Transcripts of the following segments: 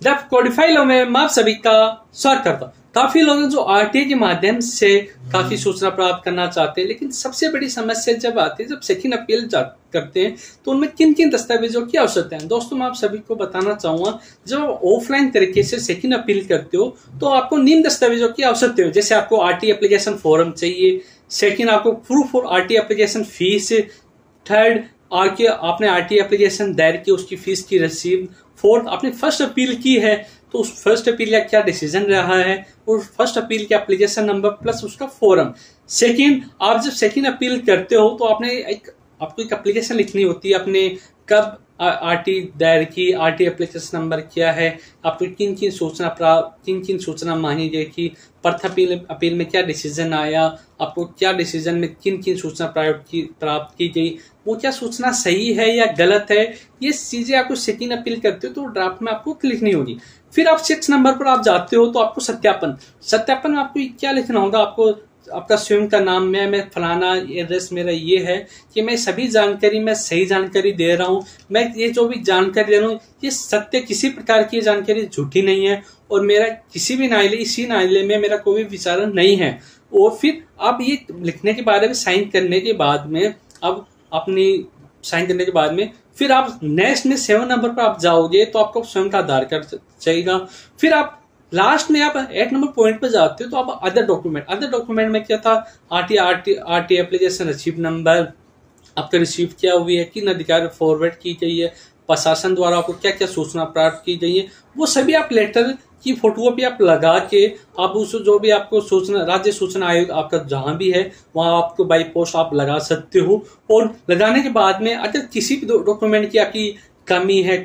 The Codify लो में मैं आप सभी का स्वागत करता हूँ काफ़ी लोग जो आरटीए के माध्यम से काफ़ी सूचना प्राप्त करना चाहते हैं लेकिन सबसे बड़ी समस्या जब आती है जब सेकंड अपील करते हैं तो उनमें किन किन दस्तावेजों की आवश्यकता है? दोस्तों मैं आप सभी को बताना चाहूँगा जब ऑफलाइन तरीके से सेकंड अपील करते हो तो आपको निम्न दस्तावेजों की आवश्यकता हो। जैसे आपको आरटी एप्लीकेशन फॉर्म चाहिए सेकंड आपको प्रूफ और आरटी एप्लीकेशन फ़ीस थर्ड आके आपने आरटी एप्लीकेशन दायर की उसकी फ़ीस की रसीद फोर्थ आपने फ़र्स्ट अपील की है तो उस फ़र्स्ट अपील का क्या डिसीज़न रहा है? और फ़र्स्ट अपील के एप्लीकेशन नंबर प्लस उसका फॉरम सेकेंड आप जब सेकेंड अपील करते हो तो आपने एक, आपको एक अप्लीकेशन लिखनी होती है अपने कब आरटी दायर की, आरटी एप्लीकेशन नंबर क्या है। आपको किन किन सूचना प्राप्त किन किन सूचना मांगी गई की प्रथ अपील अपील में क्या डिसीज़न आया? आपको क्या डिसीज़न में किन किन सूचना प्राप्त की प्राप्त की गई? वो क्या सूचना सही है या गलत है? ये चीज़ें आपको सेकेंड अपील करते हो तो ड्राफ्ट में आपको लिखनी होगी। फिर आप सिक्स नंबर पर आप जाते हो तो आपको सत्यापन। सत्यापन में आपको क्या लिखना होगा? आपको आपका स्वयं का नाम मैं मैं फलाना एड्रेस मेरा ये है कि मैं सभी जानकारी, मैं सही जानकारी दे रहा हूँ। मैं ये जो भी जानकारी दे रहा हूँ, ये सत्य किसी प्रकार की जानकारी झूठी नहीं है और मेरा किसी भी नायले इसी नायले में मेरा कोई भी विचार नहीं है। और फिर आप ये लिखने के बारे में, साइन करने के बाद में अब अपनी साइन करने के बाद में फिर आप नेक्स्ट में सेवन नंबर पर आप जाओगे तो आपको स्वयं का आधार कार्ड चाहिएगा। फिर आप लास्ट में आप एट नंबर पॉइंट पर जाते हो तो आप अदर डॉक्यूमेंट अदर डॉक्यूमेंट में क्या था? RT RT RT application receive number आपका रिसीव किया हुई है? किन अधिकार फॉरवर्ड की गई है? प्रशासन द्वारा आपको क्या क्या सूचना प्राप्त की गई है? वो सभी आप लेटर की फ़ोटो भी आप लगा के आप उस जो भी आपको सूचना, राज्य सूचना आयोग आपका जहाँ भी है, वहाँ आपको बाई पोस्ट आप लगा सकते हो। और लगाने के बाद में अगर किसी भी डॉक्यूमेंट की आपकी कमी है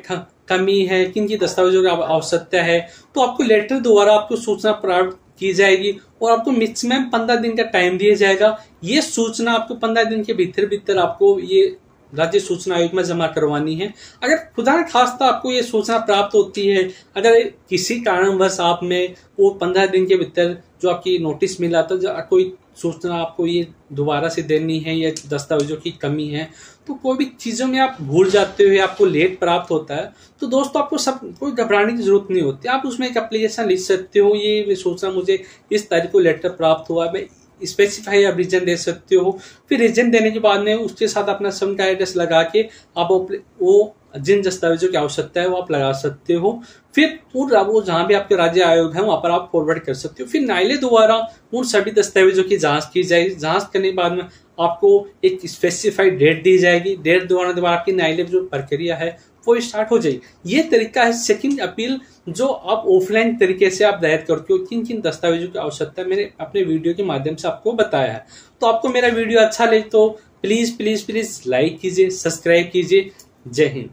कमी है किन की दस्तावेजों की आवश्यकता है तो आपको लेटर द्वारा आपको सूचना प्राप्त की जाएगी और आपको मैक्सिमम पंद्रह दिन का टाइम दिया जाएगा। ये सूचना आपको पंद्रह दिन के भीतर भीतर आपको ये राज्य सूचना आयोग में जमा करवानी है। अगर खुदा खास्ता आपको ये सूचना प्राप्त होती है, अगर किसी कारणवश आप में वो पंद्रह दिन के भीतर जो आपकी नोटिस मिला तो कोई सूचना आपको ये दोबारा से देनी है या दस्तावेजों की कमी है तो कोई भी चीज़ों में आप भूल जाते हो या आपको लेट प्राप्त होता है तो दोस्तों, आपको सब, कोई घबराने की ज़रूरत नहीं होती। आप उसमें एक एप्लीकेशन लिख सकते हो, ये सूचना मुझे इस तारीख को लेटर प्राप्त हुआ मैं स्पेसिफाई आप रीजन दे सकते हो। फिर रीजन देने के बाद में उसके साथ अपना सम का एड्रेस लगा के आप वो जिन दस्तावेजों की आवश्यकता है वो आप लगा सकते हो। फिर वो जहाँ भी आपके राज्य आयोग है, वहाँ पर आप फॉरवर्ड कर सकते हो। फिर न्यायालय द्वारा उन सभी दस्तावेजों की जाँच की जाएगी। जाँच करने के बाद में आपको एक स्पेसिफाइड डेट दी जाएगी। डेट द्वारा द्वारा आपकी न्यायालय जो प्रक्रिया है, वो स्टार्ट हो जाएगी। ये तरीका है सेकंड अपील जो आप ऑफलाइन तरीके से आप दायर करते हो किन किन दस्तावेजों की आवश्यकता मैंने अपने वीडियो के माध्यम से आपको बताया है। तो आपको मेरा वीडियो अच्छा लगे तो प्लीज़ प्लीज़ प्लीज़ लाइक कीजिए सब्सक्राइब कीजिए। जय हिंद।